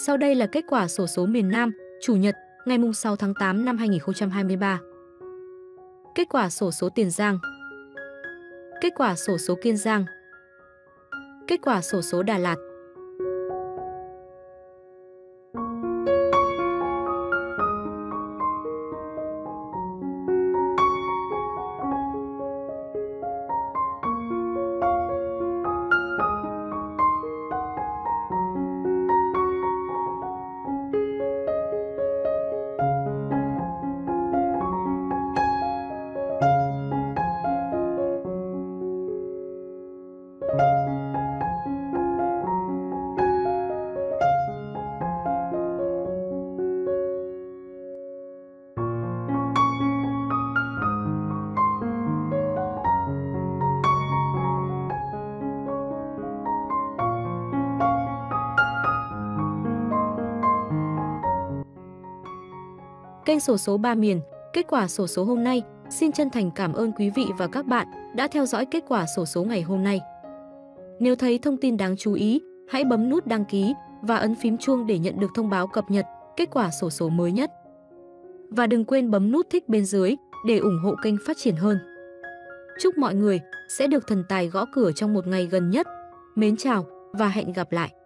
Sau đây là kết quả sổ số miền Nam, Chủ nhật, ngày 6 tháng 8 năm 2023. Kết quả sổ số Tiền Giang. Kết quả sổ số Kiên Giang. Kết quả sổ số Đà Lạt. Kênh sổ số 3 miền, kết quả sổ số hôm nay, xin chân thành cảm ơn quý vị và các bạn đã theo dõi kết quả sổ số ngày hôm nay. Nếu thấy thông tin đáng chú ý, hãy bấm nút đăng ký và ấn phím chuông để nhận được thông báo cập nhật kết quả sổ số mới nhất. Và đừng quên bấm nút thích bên dưới để ủng hộ kênh phát triển hơn. Chúc mọi người sẽ được thần tài gõ cửa trong một ngày gần nhất. Mến chào và hẹn gặp lại!